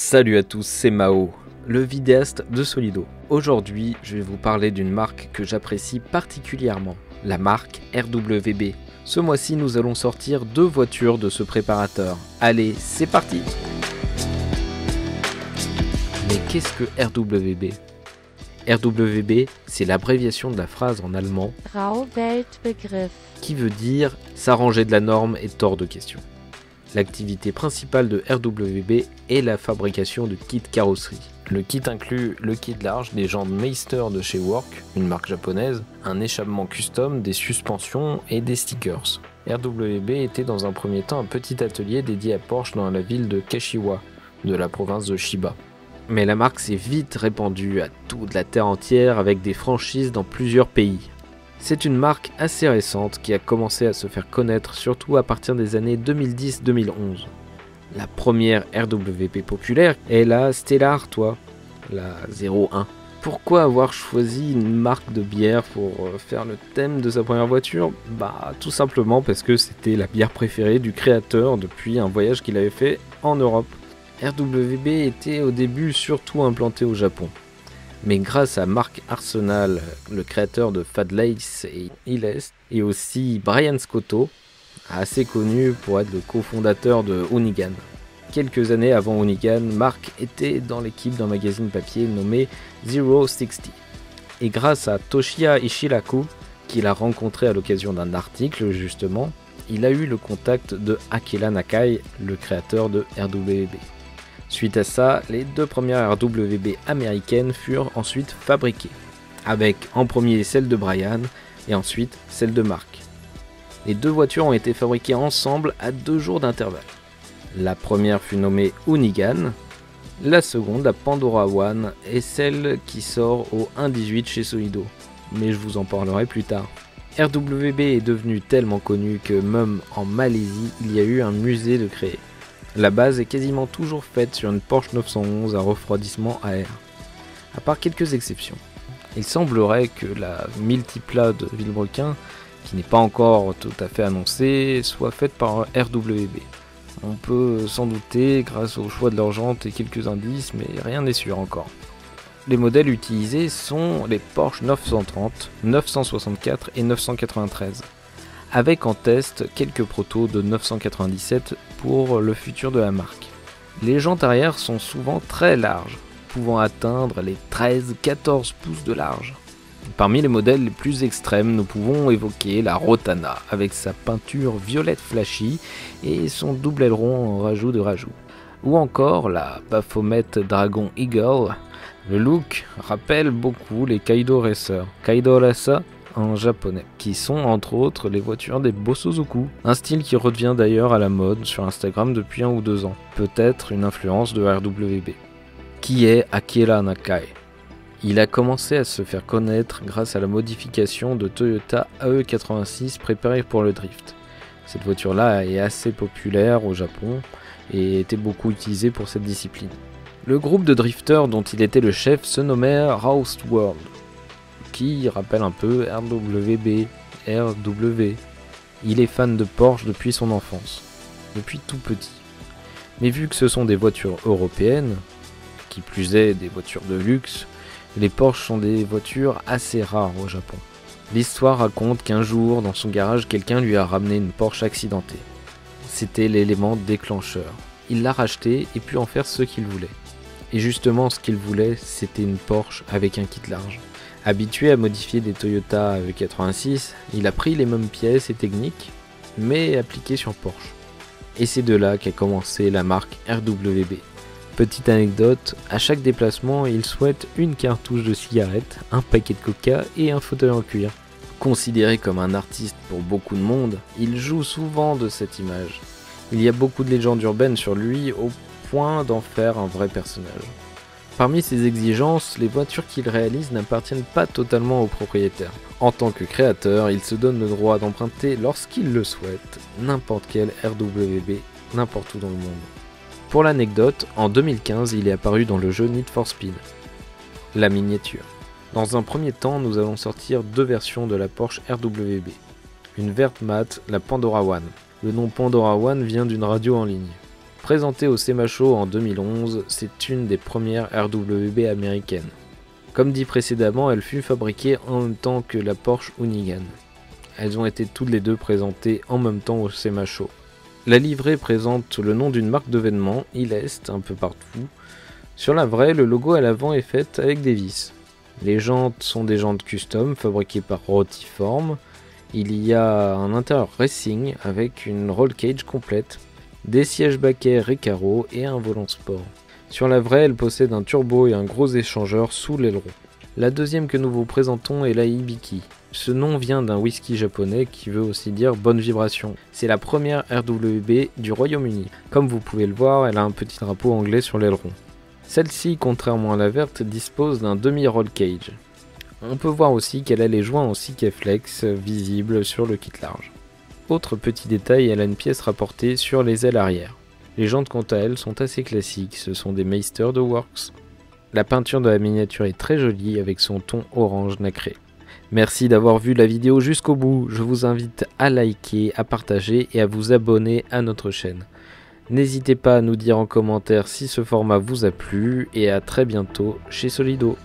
Salut à tous, c'est Mao, le vidéaste de Solido. Aujourd'hui, je vais vous parler d'une marque que j'apprécie particulièrement, la marque RWB. Ce mois-ci, nous allons sortir deux voitures de ce préparateur. Allez, c'est parti Mais qu'est-ce que RWB RWB, c'est l'abréviation de la phrase en allemand qui veut dire s'arranger de la norme est hors de question. L'activité principale de RWB est la fabrication de kits carrosserie. Le kit inclut le kit large des jantes Meister de chez Work, une marque japonaise, un échappement custom, des suspensions et des stickers. RWB était dans un premier temps un petit atelier dédié à Porsche dans la ville de Kashiwa, de la province de Shiba. Mais la marque s'est vite répandue à toute la terre entière avec des franchises dans plusieurs pays. C'est une marque assez récente qui a commencé à se faire connaître surtout à partir des années 2010-2011. La première RWP populaire est la Stellar, toi, la 01. Pourquoi avoir choisi une marque de bière pour euh, faire le thème de sa première voiture? Bah tout simplement parce que c'était la bière préférée du créateur depuis un voyage qu'il avait fait en Europe. RWB était au début surtout implanté au Japon. Mais grâce à Mark Arsenal, le créateur de Fad Lace et Illest, et aussi Brian Scotto, assez connu pour être le cofondateur de Unigan. Quelques années avant Unigan, Mark était dans l'équipe d'un magazine papier nommé Zero 60. Et grâce à Toshiya Ishiraku, qu'il a rencontré à l'occasion d'un article justement, il a eu le contact de Akela Nakai, le créateur de RWB. Suite à ça, les deux premières RWB américaines furent ensuite fabriquées, avec en premier celle de Brian et ensuite celle de Mark. Les deux voitures ont été fabriquées ensemble à deux jours d'intervalle. La première fut nommée Unigan, la seconde, la Pandora One, est celle qui sort au 1.18 chez Solido, mais je vous en parlerai plus tard. RWB est devenu tellement connu que même en Malaisie, il y a eu un musée de créer. La base est quasiment toujours faite sur une Porsche 911 à refroidissement à air, à part quelques exceptions. Il semblerait que la Multipla de Villebrequin, qui n'est pas encore tout à fait annoncée, soit faite par RWB. On peut s'en douter grâce au choix de leur jante et quelques indices, mais rien n'est sûr encore. Les modèles utilisés sont les Porsche 930, 964 et 993 avec en test quelques protos de 997 pour le futur de la marque. Les jantes arrière sont souvent très larges, pouvant atteindre les 13-14 pouces de large. Parmi les modèles les plus extrêmes, nous pouvons évoquer la Rotana avec sa peinture violette flashy et son double aileron en rajout de rajout. Ou encore la Baphomet Dragon Eagle. Le look rappelle beaucoup les Kaido Racer. Kaido Racer en japonais, qui sont entre autres les voitures des Bosozoku, un style qui revient d'ailleurs à la mode sur Instagram depuis un ou deux ans, peut-être une influence de RWB. Qui est Akira Nakai Il a commencé à se faire connaître grâce à la modification de Toyota AE86 préparée pour le drift. Cette voiture-là est assez populaire au Japon et était beaucoup utilisée pour cette discipline. Le groupe de drifters dont il était le chef se nommait Roust World rappelle un peu RWB, RW. Il est fan de Porsche depuis son enfance, depuis tout petit. Mais vu que ce sont des voitures européennes, qui plus est des voitures de luxe, les Porsche sont des voitures assez rares au Japon. L'histoire raconte qu'un jour, dans son garage, quelqu'un lui a ramené une Porsche accidentée. C'était l'élément déclencheur. Il l'a racheté et pu en faire ce qu'il voulait. Et justement, ce qu'il voulait, c'était une Porsche avec un kit large. Habitué à modifier des Toyota V86, il a pris les mêmes pièces et techniques, mais appliquées sur Porsche. Et c'est de là qu'a commencé la marque RWB. Petite anecdote, à chaque déplacement, il souhaite une cartouche de cigarette, un paquet de coca et un fauteuil en cuir. Considéré comme un artiste pour beaucoup de monde, il joue souvent de cette image. Il y a beaucoup de légendes urbaines sur lui au point d'en faire un vrai personnage. Parmi ses exigences, les voitures qu'il réalise n'appartiennent pas totalement au propriétaire. En tant que créateur, il se donne le droit d'emprunter lorsqu'il le souhaite n'importe quel RWB n'importe où dans le monde. Pour l'anecdote, en 2015, il est apparu dans le jeu Need for Speed. La miniature. Dans un premier temps, nous allons sortir deux versions de la Porsche RWB. Une verte mat, la Pandora One. Le nom Pandora One vient d'une radio en ligne Présentée au SEMA Show en 2011, c'est une des premières RWB américaines. Comme dit précédemment, elle fut fabriquée en même temps que la Porsche Hoonigan. Elles ont été toutes les deux présentées en même temps au SEMA Show. La livrée présente le nom d'une marque de vêtements, Ilest, un peu partout. Sur la vraie, le logo à l'avant est fait avec des vis. Les jantes sont des jantes custom fabriquées par Rotiform. Il y a un intérieur racing avec une roll cage complète, des sièges baquets Recaro et un volant sport. Sur la vraie, elle possède un turbo et un gros échangeur sous l'aileron. La deuxième que nous vous présentons est la Ibiki. Ce nom vient d'un whisky japonais qui veut aussi dire bonne vibration. C'est la première RWB du Royaume-Uni. Comme vous pouvez le voir, elle a un petit drapeau anglais sur l'aileron. Celle-ci, contrairement à la verte, dispose d'un demi-roll cage. On peut voir aussi qu'elle a les joints en Sikeflex visibles sur le kit large. Autre petit détail, elle a une pièce rapportée sur les ailes arrière. Les jantes quant à elles sont assez classiques, ce sont des Meister de Works. La peinture de la miniature est très jolie avec son ton orange nacré. Merci d'avoir vu la vidéo jusqu'au bout, je vous invite à liker, à partager et à vous abonner à notre chaîne. N'hésitez pas à nous dire en commentaire si ce format vous a plu et à très bientôt chez Solido.